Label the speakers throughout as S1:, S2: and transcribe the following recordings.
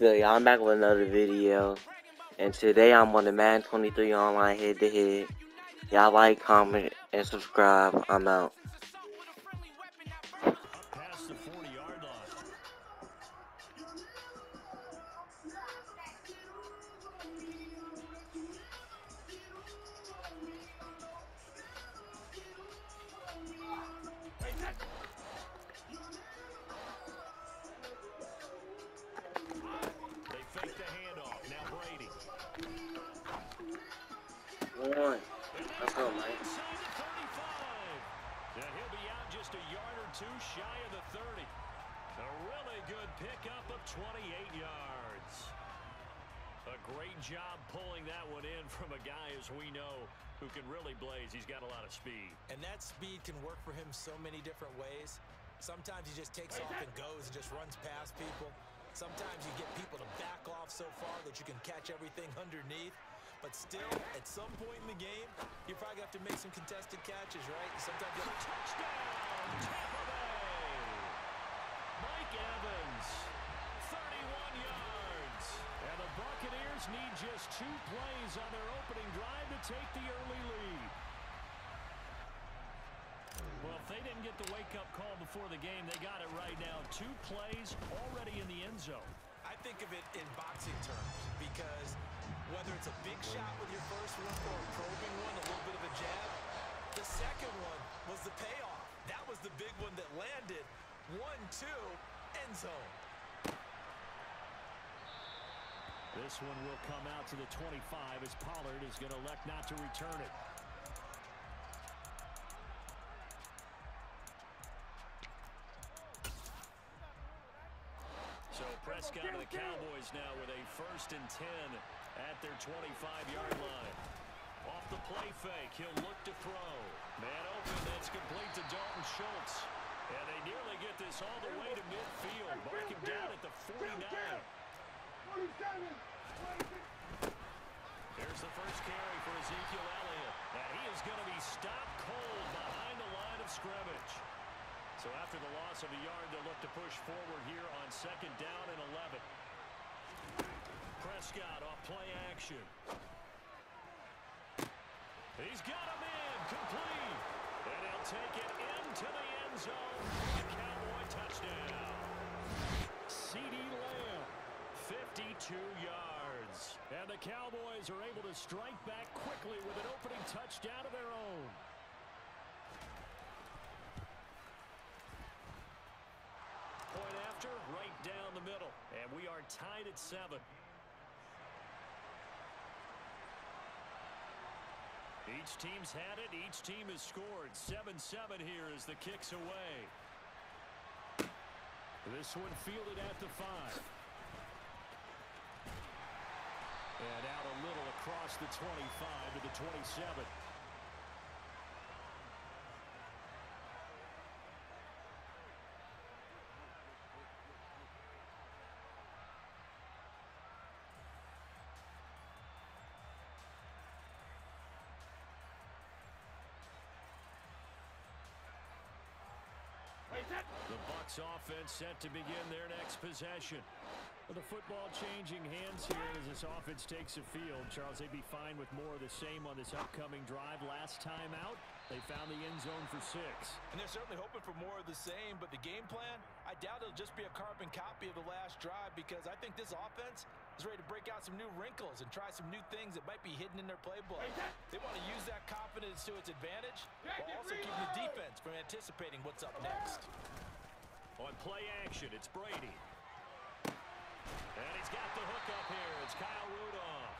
S1: Y'all. I'm back with another video. And today I'm on the Madden 23 online head to head. Y'all like, comment, and subscribe. I'm out.
S2: Can really blaze. He's got a lot of speed.
S3: And that speed can work for him so many different ways. Sometimes he just takes off and goes and just runs past people. Sometimes you get people to back off so far that you can catch everything underneath. But still, at some point in the game, you probably have to make some contested catches, right? Sometimes you have to
S2: Touchdown, Buccaneers need just two plays on their opening drive to take the early lead. Well, if they didn't get the wake-up call before the game, they got it right now. Two plays already in the end zone.
S3: I think of it in boxing terms because whether it's a big shot with your first one or a probing one, a little bit of a jab, the second one was the payoff. That was the big one that landed. One, two, end zone.
S2: This one will come out to the 25 as Pollard is going to elect not to return it. So Prescott and the Cowboys now with a first and 10 at their 25-yard line. Off the play fake, he'll look to throw. Man open, that's complete to Dalton Schultz. And they nearly get this all the way to midfield. Mark him down at the 49. Here's the first carry for Ezekiel Elliott. And he is going to be stopped cold behind the line of scrimmage. So after the loss of a yard, they'll look to push forward here on second down and 11. Prescott off play action. He's got him in, complete. And he'll take it into the end zone. Cowboy touchdown. CeeDee Lamb, 52 yards. And the Cowboys are able to strike back quickly with an opening touchdown of their own. Point after, right down the middle. And we are tied at seven. Each team's had it. Each team has scored. 7-7 here as the kicks away. This one fielded at the five. And out a little across the 25 to the 27. The Bucs offense set to begin their next possession. Well, the football changing hands here as this offense takes the field. Charles, they'd be fine with more of the same on this upcoming drive. Last time out, they found the end zone for six.
S3: And they're certainly hoping for more of the same, but the game plan, I doubt it'll just be a carbon copy of the last drive because I think this offense is ready to break out some new wrinkles and try some new things that might be hidden in their playbook. They want to use that confidence to its advantage while also keeping the defense from anticipating what's up next.
S2: On play action, it's Brady. And he's got the hook up here. It's Kyle Rudolph.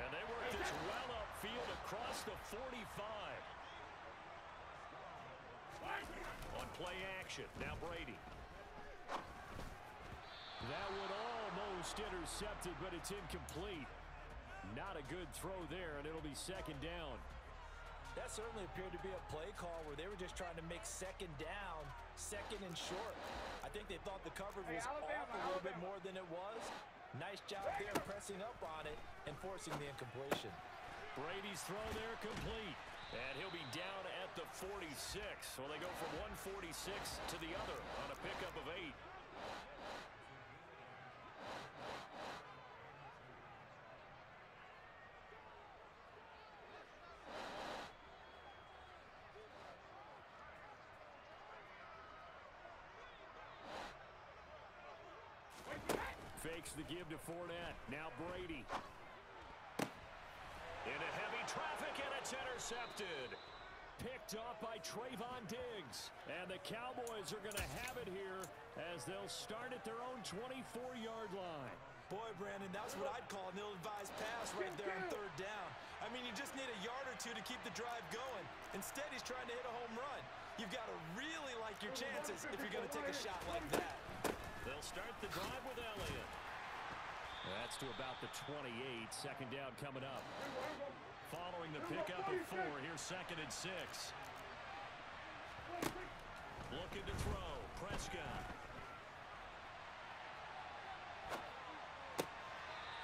S2: And they work this well upfield across the 45. On play action, now Brady. That would almost intercepted, but it's incomplete. Not a good throw there, and it'll be second down.
S3: That certainly appeared to be a play call where they were just trying to make second down, second and short. I think they thought the coverage was off a little bit more than it was. Nice job there pressing up on it and forcing the incompletion.
S2: Brady's throw there complete. And he'll be down at the 46. Well, they go from 146 to the other on a pickup of eight. Fakes the give to Fournette. Now Brady. Into heavy traffic, and it's intercepted. Picked off by Trevon Diggs. And the Cowboys are going to have it here as they'll start at their own 24-yard line.
S3: Boy, Brandon, that's what I'd call an ill-advised pass right there on third down. I mean, you just need a yard or two to keep the drive going. Instead, he's trying to hit a home run. You've got to really like your chances if you're going to take a shot like that.
S2: They'll start the drive with Elliott. That's to about the 28. Second down coming up. Following the pickup of four, here's second and six. Looking to throw. Prescott.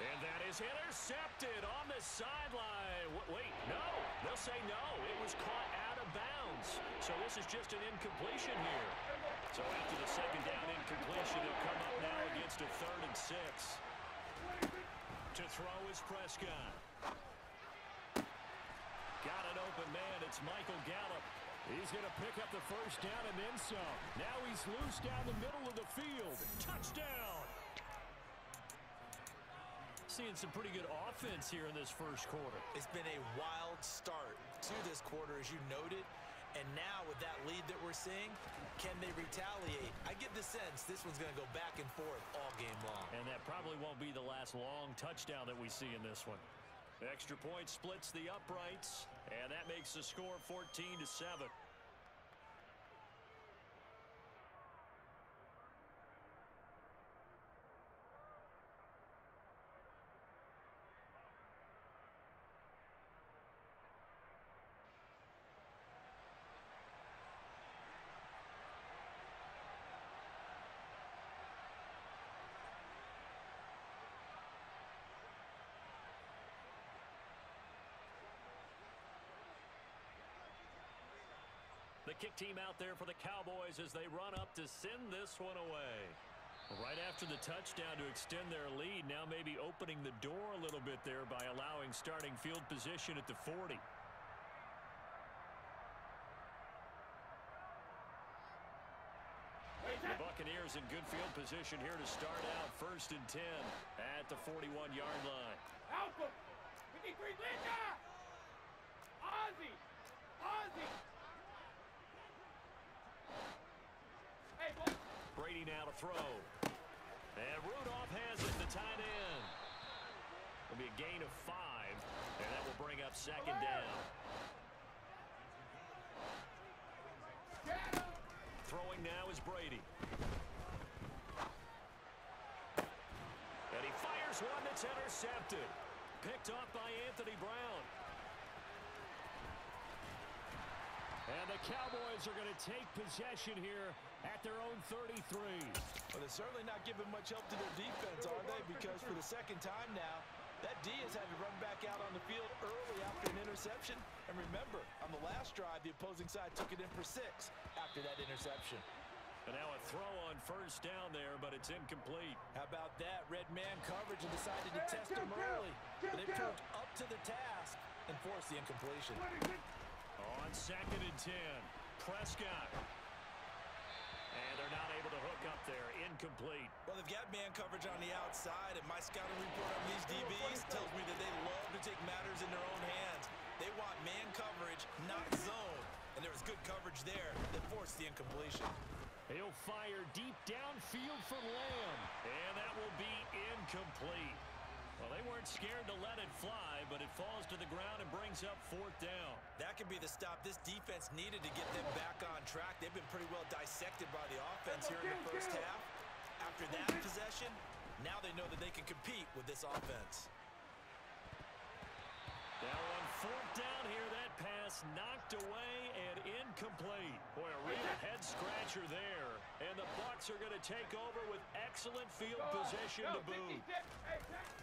S2: And that is intercepted on the sideline. Wait, no. They'll say no. It was caught out of bounds. So this is just an incompletion here. So after the second down incompletion, they'll come up now against a third and six. To throw is Prescott. Got an open man. It's Michael Gallup. He's going to pick up the first down and then some. Now he's loose down the middle of the field. Touchdown! Seeing some pretty good offense here in this first quarter.
S3: It's been a wild start to this quarter, as you noted. And now with that lead that we're seeing, can they retaliate? I get the sense this one's going to go back and forth all game long.
S2: And that probably won't be the last long touchdown that we see in this one. Extra point splits the uprights, and that makes the score 14 to 7. Kick team out there for the Cowboys as they run up to send this one away. Right after the touchdown to extend their lead, now maybe opening the door a little bit there by allowing starting field position at the 40. The Buccaneers in good field position here to start out first and 10 at the 41-yard line.
S4: Alpha! 53 Linda! Ozzy! Ozzy! Hey, boy!
S2: Brady now to throw. And Rudolph has it, the tight end. Will be a gain of five, and that will bring up second down. Throwing now is Brady. And he fires one that's intercepted. Picked off by Anthony Brown. And the Cowboys are going to take possession here at their own 33.
S3: Well, they're certainly not giving much help to their defense, are they? Because for the second time now, that D has had to run back out on the field early after an interception. And remember, on the last drive, the opposing side took it in for six after that interception.
S2: And now a throw on first down there, but it's incomplete.
S3: How about that? Red man coverage and decided to test him early. But they proved up to the task and forced the incompletion.
S2: On second and 10, Prescott. And they're not able to hook up there. Incomplete.
S3: Well, they've got man coverage on the outside, and my scouting report on these DBs tells me that they love to take matters in their own hands. They want man coverage, not zone. And there was good coverage there that forced the incompletion.
S2: He'll fire deep downfield for Lamb. And that will be incomplete. Well, they weren't scared to let it fly, but it falls to the ground and brings up fourth down.
S3: That could be the stop this defense needed to get them back on track. They've been pretty well dissected by the offense here in the first half. After that possession, now they know that they can compete with this offense.
S2: Now on fourth down here, that pass knocked away and incomplete. Boy, a real head scratcher there. And the Bucs are going to take over with excellent field position to boot.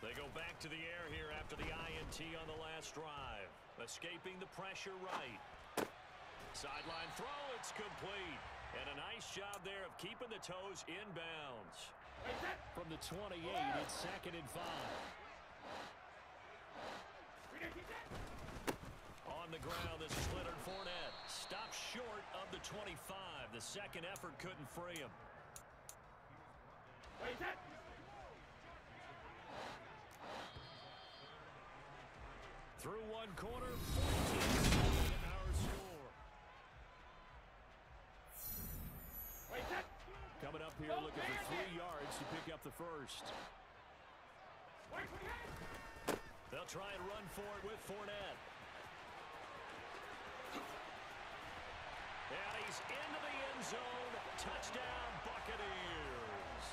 S2: They go back to the air here after the INT on the last drive. Escaping the pressure right. Sideline throw, it's complete. And a nice job there of keeping the toes inbounds. From the 28, it's second and five on the ground. This is Leonard Fournette. Stopped short of the 25. The second effort couldn't free him. Wait, that... Through one corner, 14 our score.
S4: Wait, that...
S2: Coming up here, looking for three yards to pick up the first. They'll try and run for it with Fournette. And he's into the end zone. Touchdown, Buccaneers.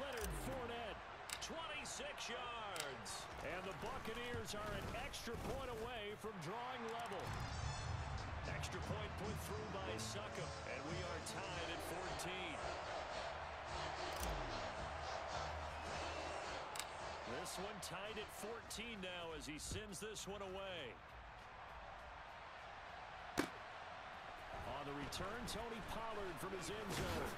S2: Leonard Fournette, 26 yards. And the Buccaneers are an extra point away from drawing level. Extra point put through by Succop. And we are tied at 14. This one tied at 14 now as he sends this one away. The return, Tony Pollard from his end zone.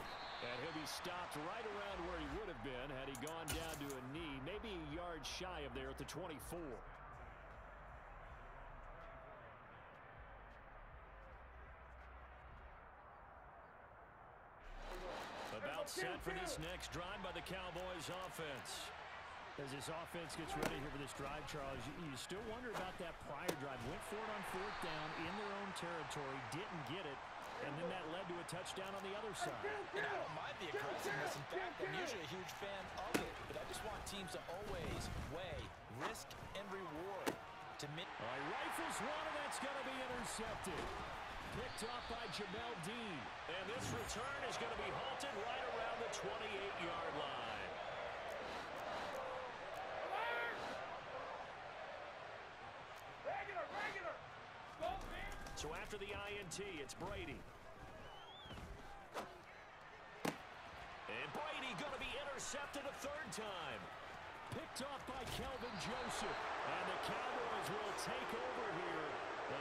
S2: And he'll be stopped right around where he would have been had he gone down to a knee, maybe a yard shy of there at the 24. About set for this next drive by the Cowboys offense. As this offense gets ready here for this drive, Charles, you, you still wonder about that prior drive. Went for it on fourth down in their own territory, didn't get it, and then that led to a touchdown on the other side.
S3: And I don't mind the aggressiveness. In fact, I'm usually a huge fan of it. But I just want teams to always weigh risk and reward. To me,
S2: All right, rifles one, and that's going to be intercepted. Picked off by Jamel Dean. And this return is going to be halted right around the 28-yard line.
S4: Regular, regular. Go, man.
S2: So after the INT, it's Brady. And Brady going to be intercepted a third time. Picked off by Kelvin Joseph. And the Cowboys will take over here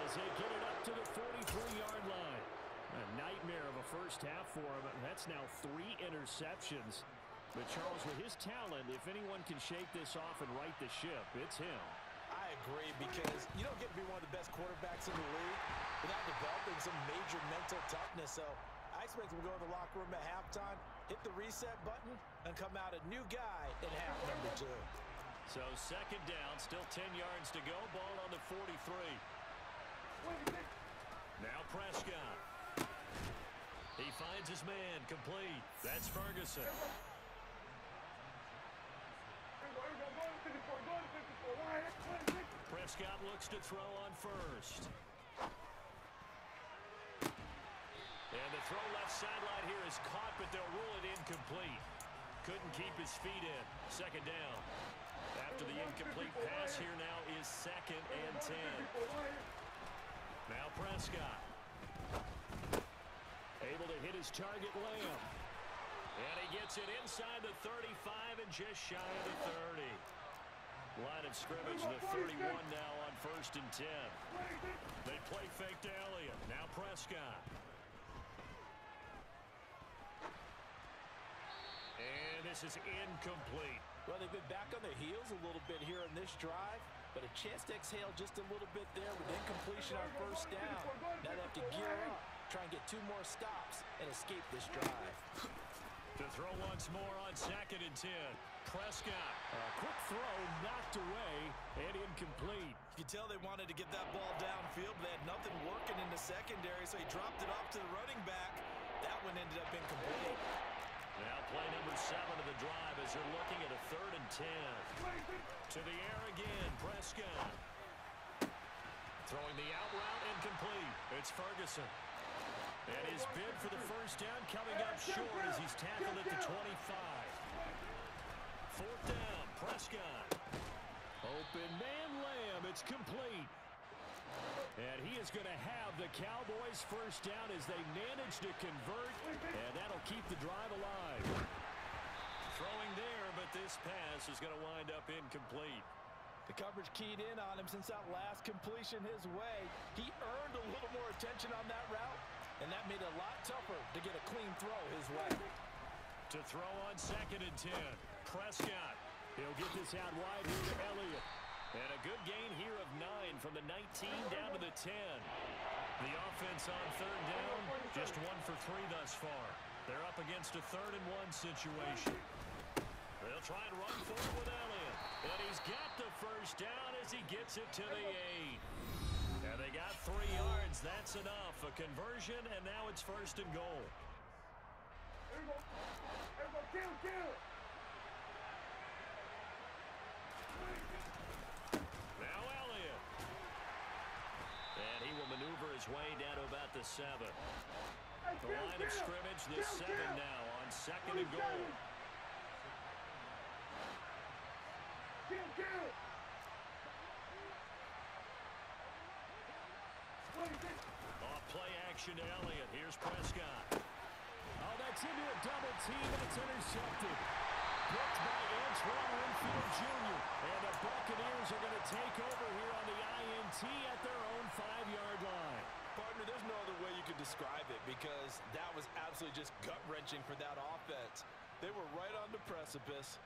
S2: as they get it up to the 43-yard line. A nightmare of a first half for him. That's now three interceptions. But Charles, with his talent, if anyone can shake this off and right the ship, it's him.
S3: I agree because you don't get to be one of the best quarterbacks in the league without developing some major mental toughness. So I expect him to go to the locker room at halftime, hit the reset button, and come out a new guy in half number two.
S2: So second down, still 10 yards to go. Ball on the 43. Now Prescott. He finds his man complete. That's Ferguson. Prescott looks to throw on first. And the throw left sideline here is caught, but they'll rule it incomplete. Couldn't keep his feet in. Second down. After the incomplete pass, here now is second and 10. Now Prescott. Able to hit his target Lamb. And he gets it inside the 35 and just shy of the 30. Line of scrimmage, the 31 now on first and 10. They play fake to Elliott. Now Prescott. This is incomplete.
S3: Well, they've been back on their heels a little bit here in this drive, but a chance to exhale just a little bit there with incompletion on first down. Now they have to gear up, try and get two more stops, and escape this drive.
S2: To throw once more on second and 10. Prescott. A quick throw knocked away and incomplete.
S3: You can tell they wanted to get that ball downfield, but they had nothing working in the secondary, so he dropped it off to the running back. That one ended up incomplete.
S2: Now play number seven of the drive as they're looking at a third and 10. To the air again, Prescott. Throwing the out route incomplete. It's Ferguson. And his bid for the first down coming up short as he's tackled at the 25. Fourth down, Prescott. Open man Lamb, it's complete. And he is going to have the Cowboys first down as they manage to convert, and that'll keep the drive alive. Throwing there, but this pass is going to wind up incomplete.
S3: The coverage keyed in on him since that last completion his way. He earned a little more attention on that route, and that made it a lot tougher to get a clean throw his way.
S2: To throw on second and 10, Prescott. He'll get this out wide here to Elliott. And a good gain here of nine from the 19 down to the 10. The offense on third down, just one for three thus far. They're up against a third and one situation. They'll try and run forward with Elliott. And he's got the first down as he gets it to the eight. And they got three yards. That's enough. A conversion, and now it's first and goal.
S4: Go. Kill, kill.
S2: Now Elliott. And he will maneuver his way down to about the seven. The line of scrimmage, the seven now on second and goal.
S4: Kill, kill. Twenty-six.
S2: Off play action to Elliott. Here's Prescott.
S5: Oh, that's into a double team, and it's intercepted. Picked by Antoine Winfield Jr. And the Buccaneers are going to take over here on the INT at their own five-yard line.
S3: Partner, there's no other way you could describe it because that was absolutely just gut-wrenching for that offense. They were right on the precipice.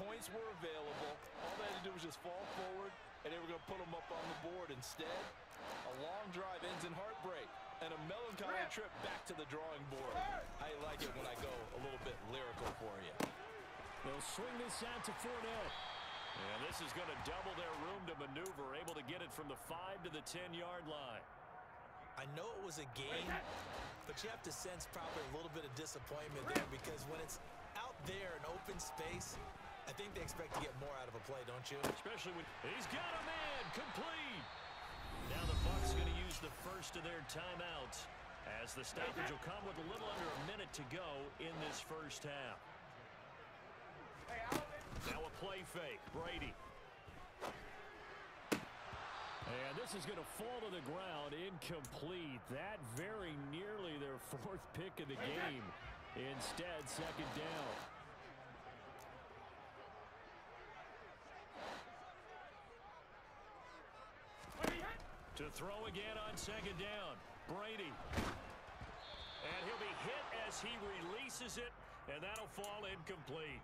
S3: Points were available. All they had to do was just fall forward, and they were going to put them up on the board. Instead, a long drive ends in heartbreak and a melancholy trip back to the drawing board. I like it when I go a little bit lyrical for you.
S5: They'll swing this out to Fournette.
S2: And this is going to double their room to maneuver, able to get it from the 5 to the 10-yard line.
S6: I know it was a game, but you have to sense probably a little bit of disappointment there because when it's out there in open space, I think they expect to get more out of a play, don't you?
S2: Especially when he's got a man complete. Now the Bucs are going to use the first of their timeouts as the stoppage will come with a little under a minute to go in this first half. Now a play fake. Brady.
S5: And this is going to fall to the ground incomplete. That very nearly their fourth pick of the game. Instead, second down.
S2: To throw again on second down. Brady. And he'll be hit as he releases it, and that'll fall incomplete.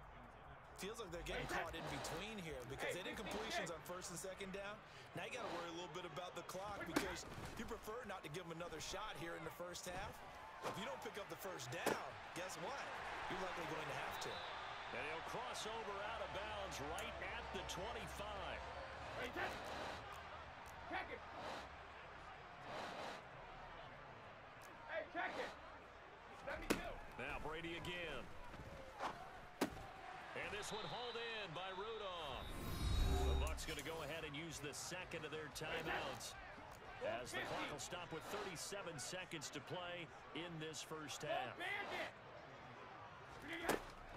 S6: Feels like they're getting caught in between here because they did completions on first and second down. Now you got to worry a little bit about the clock because you prefer not to give them another shot here in the first half. If you don't pick up the first down, guess what? You're likely going to have to.
S2: And he'll cross over out of bounds right at the 25.
S4: Hey, check. Check it. Hey, check it. Let me do.
S2: Now Brady again. And this one hauled in by Rudolph. The Bucs going to go ahead and use the second of their timeouts as the clock will stop with 37 seconds to play in this first half.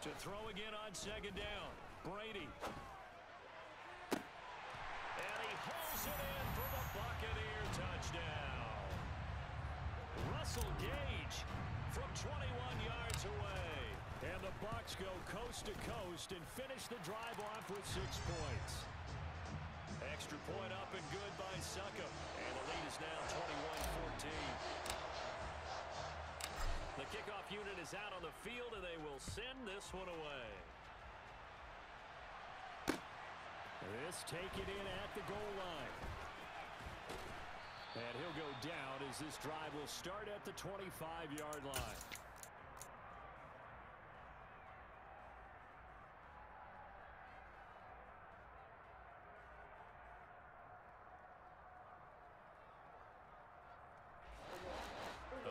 S2: To throw again on second down. Brady. And he hauls it in for the Buccaneer touchdown. Russell Gage from 21 yards away. And the Bucs go coast to coast and finish the drive off with six points. Extra point up and good by Succop. And the lead is now 21-14. The kickoff unit is out on the field, and they will send this one away.
S5: This taken in at the goal line. And he'll go down as this drive will start at the 25-yard line.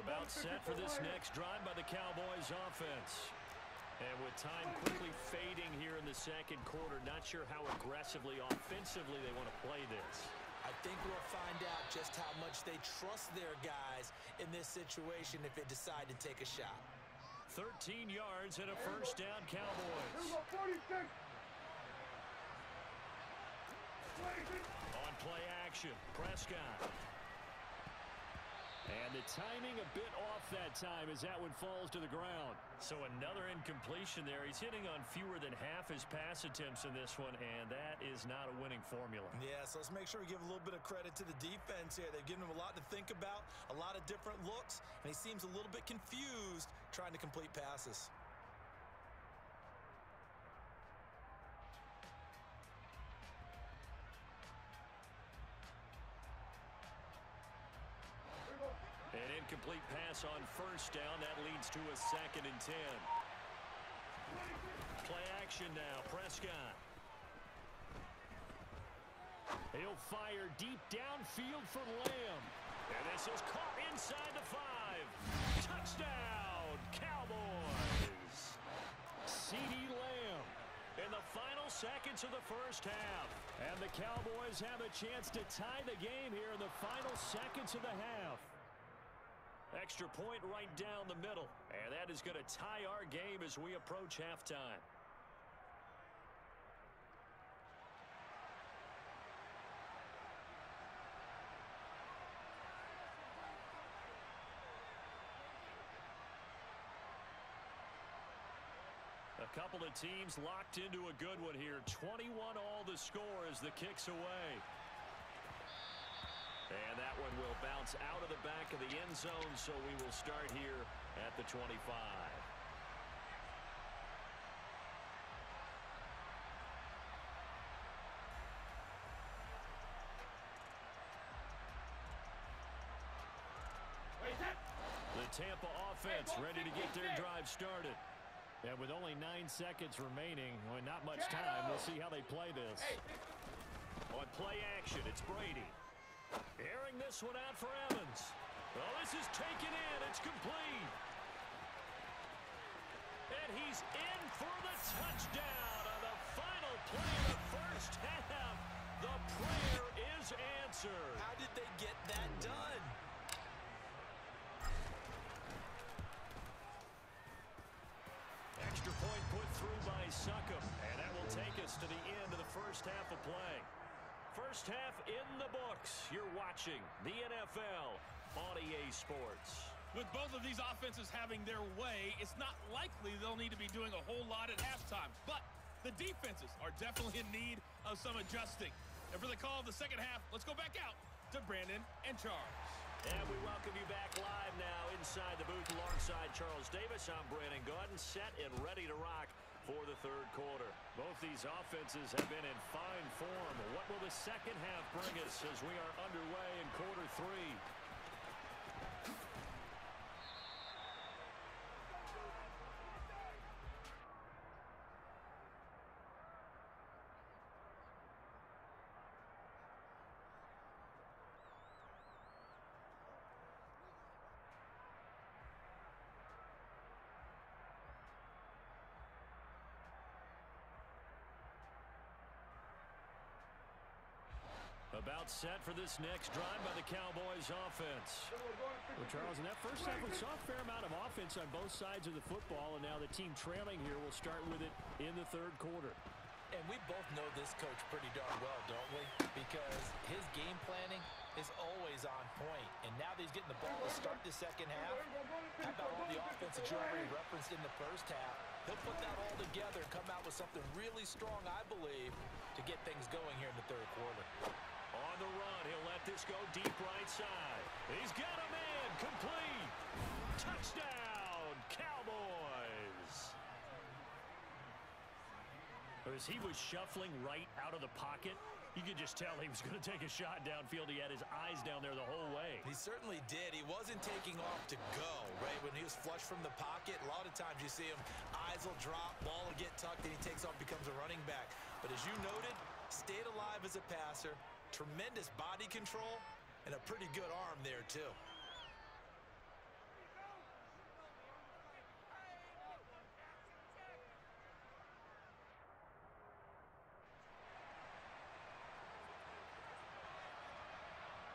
S2: About set for this next drive by the Cowboys offense. And with time quickly fading here in the second quarter, not sure how aggressively offensively they want to play this.
S6: I think we'll find out just how much they trust their guys in this situation if they decide to take a shot.
S2: 13 yards and a first down Cowboys.
S4: go. Forty-six. Twenty-six.
S2: On play action, Prescott.
S5: And the timing a bit off that time as that one falls to the ground.
S2: So another incompletion there. He's hitting on fewer than half his pass attempts in this one, and that is not a winning formula.
S6: Yeah, so let's make sure we give a little bit of credit to the defense here. They've given him a lot to think about, a lot of different looks, and he seems a little bit confused trying to complete passes.
S2: Incomplete pass on first down. That leads to a second and 10. Play action now. Prescott. He'll fire deep downfield for Lamb. And this is caught inside the five. Touchdown, Cowboys. CeeDee Lamb in the final seconds of the first half. And the Cowboys have a chance to tie the game here in the final seconds of the half. Extra point right down the middle. And that is going to tie our game as we approach halftime. A couple of teams locked into a good one here. 21 all the score as the kicks away. And that one will bounce out of the back of the end zone, so we will start here at the 25. The Tampa offense ready to get their drive started. And with only nine seconds remaining, well, not much time, we'll see how they play this. On play action, it's Brady. Airing this one out for Evans. Oh, this is taken in. It's complete. And he's in for the touchdown on the final play of the first half. The prayer is answered.
S7: How did they get that done?
S2: Extra point put through by Succop. And that will take us to the end of the first half of play. First half in the books. You're watching the NFL on EA Sports.
S8: With both of these offenses having their way, it's not likely they'll need to be doing a whole lot at halftime. But the defenses are definitely in need of some adjusting. And for the call of the second half, let's go back out to Brandon and Charles.
S2: And we welcome you back live now inside the booth alongside Charles Davis. I'm Brandon Gaudin, set and ready to rock for the third quarter. Both these offenses have been in fine form. What will the second half bring us as we are underway in quarter three? About set for this next drive by the Cowboys offense. Well, Charles, in that first half, we saw a fair amount of offense on both sides of the football, and now the team trailing here will start with it in the third quarter.
S3: And we both know this coach pretty darn well, don't we? Because his game planning is always on point. And now that he's getting the ball to start the second half, how about all the offense that you already referenced in the first half? He'll put that all together and come out with something really strong, I believe, to get things going here in the third quarter.
S2: On the run, he'll let this go deep right side. He's got a man, complete. Touchdown, Cowboys. As he was shuffling right out of the pocket, you could just tell he was going to take a shot downfield. He had his eyes down there the whole way.
S7: He certainly did. He wasn't taking off to go, right? When he was flush from the pocket, a lot of times you see him, eyes will drop, ball will get tucked, and he takes off, becomes a running back. But as you noted, stayed alive as a passer, tremendous body control, and a pretty good arm there, too.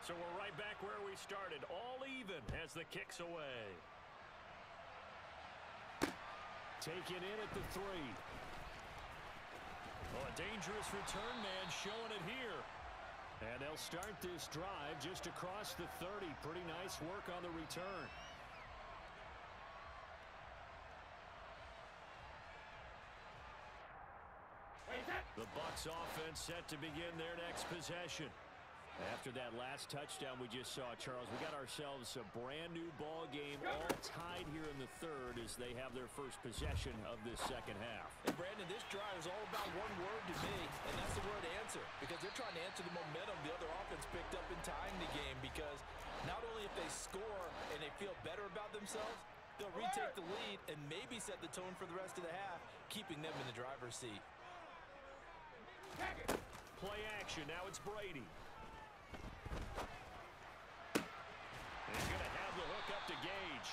S2: So we're right back where we started, all even as the kicks away. Taken in at the three. Oh, a dangerous return man showing it here. And they'll start this drive just across the 30. Pretty nice work on the return. The Bucs offense set to begin their next possession. After that last touchdown we just saw, Charles, we got ourselves a brand new ball game all tied here in the third as they have their first possession of this second half.
S3: And Brandon, this drive is all about one word to me, and that's the word answer. Because they're trying to answer the momentum the other offense picked up in tying the game. Because not only if they score and they feel better about themselves, they'll retake the lead and maybe set the tone for the rest of the half, keeping them in the driver's seat.
S2: Play action. Now it's Brady. He's going to have the hook up to Gage.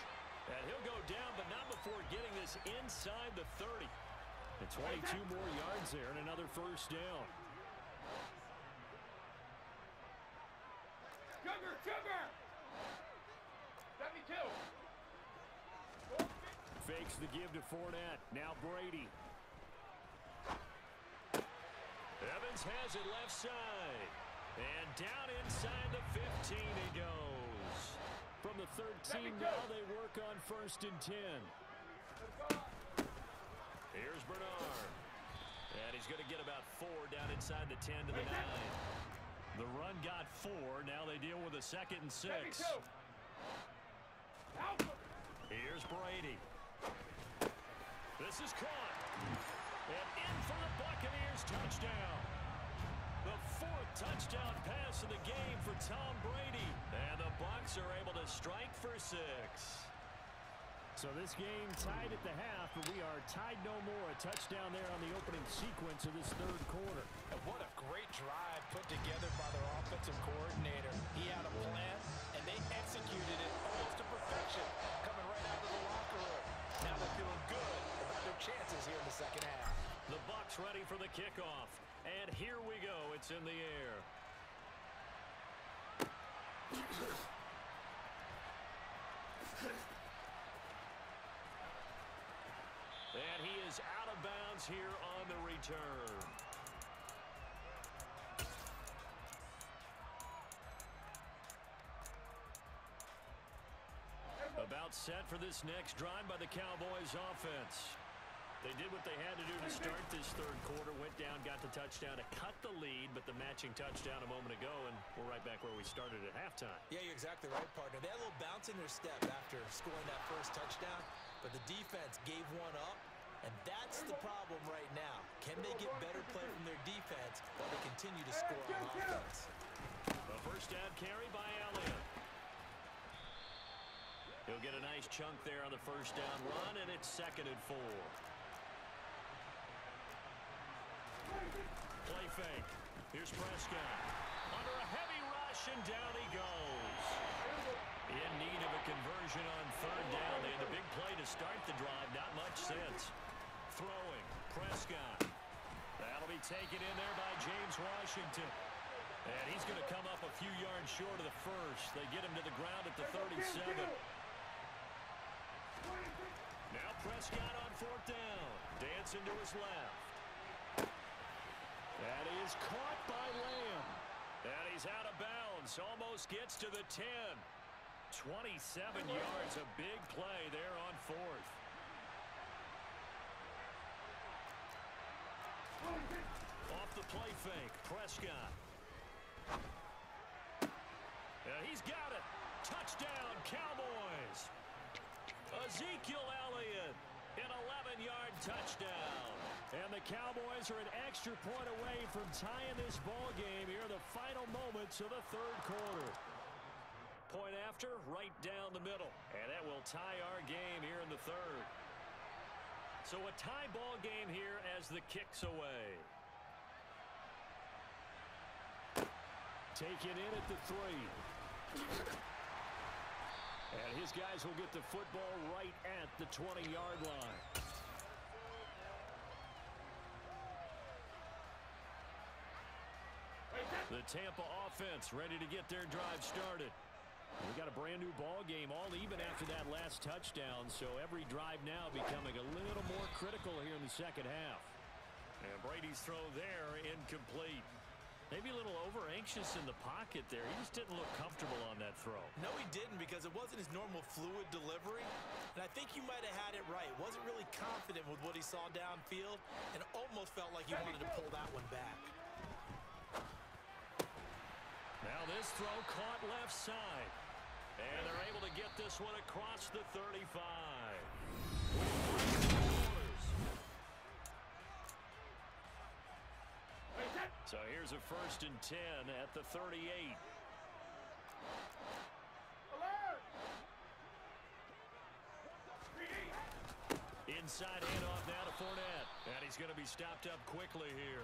S2: And he'll go down, but not before getting this inside the 30. And 22 more yards there and another first down.
S8: Sugar, sugar! 72.
S2: Fakes the give to Fournette. Now Brady. Evans has it left side. And down inside the 15 he goes. From the 13 now they work on first and 10. Here's Bernard. And he's going to get about four down inside the 10 to the 9. The run got four. Now they deal with a second and six. Here's Brady. This is caught. And in for the Buccaneers touchdown. The fourth touchdown pass of the game for Tom Brady. And the Bucs are able to strike for six. So this game tied at the half, but we are tied no more. A touchdown there on the opening sequence of this third quarter.
S3: And what a great drive put together by their offensive coordinator. He had a plan, and they executed it almost to perfection, coming right out of the locker room. Now they're feeling good about their chances here in the second half.
S2: The Bucs ready for the kickoff. And here we go. It's in the air. And he is out of bounds here on the return. About set for this next drive by the Cowboys offense. They did what they had to do to start this third quarter. Went down, got the touchdown to cut the lead, but the matching touchdown a moment ago, and we're right back where we started at halftime.
S3: Yeah, you're exactly right, partner. They had a little bounce in their step after scoring that first touchdown, but the defense gave one up, and that's the problem right now. Can they get better play from their defense while they continue to score on offense?
S2: The first down carry by Elliott. He'll get a nice chunk there on the first down run, and it's second and four. Fake. Here's Prescott. Under a heavy rush, and down he goes. In need of a conversion on third down. They had the big play to start the drive. Not much sense. Throwing. Prescott. That'll be taken in there by James Washington. And he's going to come up a few yards short of the first. They get him to the ground at the 37. Now Prescott on fourth down. Dancing to his left. That is caught by Lamb. And he's out of bounds. Almost gets to the 10. 27 yards. A big play there on fourth. Off the play fake. Prescott. Yeah, he's got it. Touchdown, Cowboys. Ezekiel Elliott, an 11-yard touchdown. And the Cowboys are an extra point away from tying this ball game here the final moments of the third quarter. Point after, right down the middle. And that will tie our game here in the third. So a tie ball game here as the kicks away. Taken in at the three. And his guys will get the football right at the 20-yard line. The Tampa offense ready to get their drive started. We got a brand new ball game, all even after that last touchdown, so every drive now becoming a little more critical here in the second half. And Brady's throw there incomplete. Maybe a little over-anxious in the pocket there. He just didn't look comfortable on that throw.
S3: No, he didn't because it wasn't his normal fluid delivery. And I think you might have had it right. Wasn't really confident with what he saw downfield and almost felt like he wanted to pull that one back.
S2: Now this throw caught left side. And they're able to get this one across the 35. So here's a first and 10 at the 38. inside handoff now to Fournette. And he's going to be stopped up quickly here.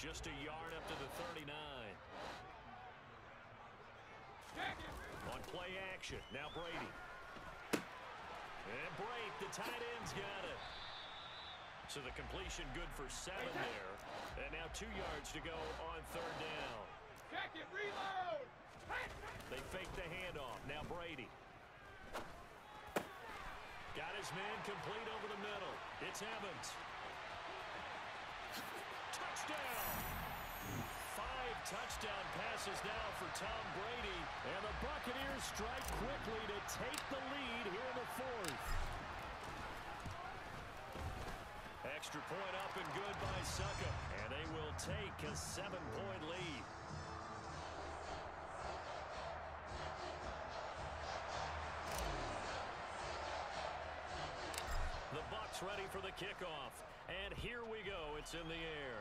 S2: Just a yard up to the 39. On play action, now Brady. And break, the tight end's got it. So the completion good for seven there. And now two yards to go on third down.
S8: Check it, reload!
S2: They fake the handoff. Now Brady. Got his man complete over the middle. It's Evans. Touchdown! Five touchdown passes now for Tom Brady. And the Buccaneers strike quickly to take the lead here in the fourth. Extra point up and good by Succop. And they will take a seven-point lead. The Bucs ready for the kickoff. And here we go. It's in the air.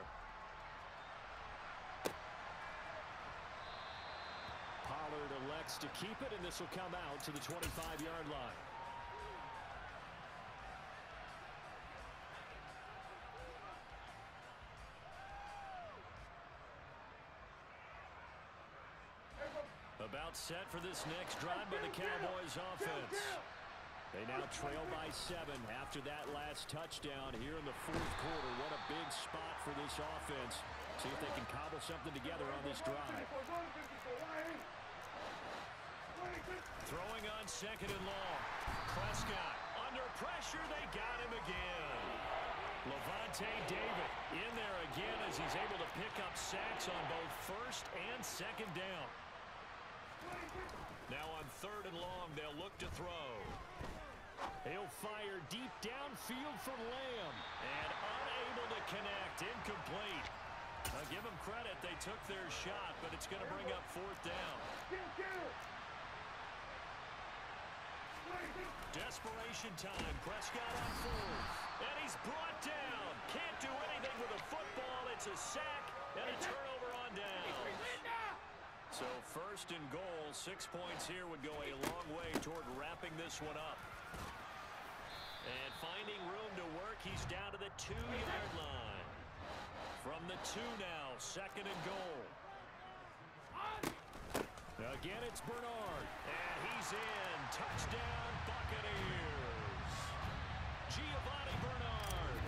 S2: Pollard elects to keep it, and this will come out to the 25-yard line. Set for this next drive by the Cowboys offense. They now trail by seven after that last touchdown here in the fourth quarter. What a big spot for this offense. See if they can cobble something together on this drive. Throwing on second and long. Prescott under pressure. They got him again. Lavonte David in there again as he's able to pick up sacks on both first and second down. Now on third and long, they'll look to throw. He'll fire deep downfield for Lamb. And unable to connect. Incomplete. I'll give them credit. They took their shot, but it's going to bring up fourth down. Desperation time. Prescott on fourth. And he's brought down. Can't do anything with a football. It's a sack and a turnover on down. So first and goal, six points here would go a long way toward wrapping this one up. And finding room to work, he's down to the two-yard line. From the two now, second and goal. Again, it's Bernard. And he's in. Touchdown, Buccaneers. Giovani Bernard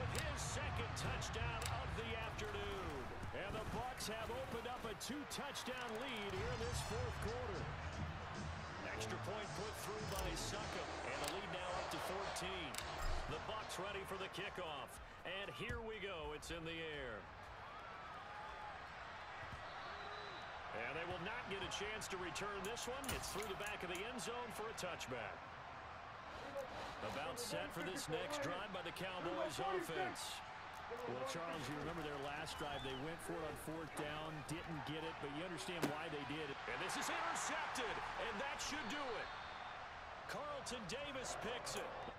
S2: with his second touchdown of the afternoon. And the Bucs have opened up a two-touchdown lead here in this fourth quarter. Extra point put through by Succop. And the lead now up to 14. The Bucs ready for the kickoff. And here we go. It's in the air. And they will not get a chance to return this one. It's through the back of the end zone for a touchback. About set for this next drive by the Cowboys offense. Well, Charles, you remember their last drive. They went for it on fourth down, didn't get it, but you understand why they did. And this is intercepted, and that should do it. Carlton Davis picks it.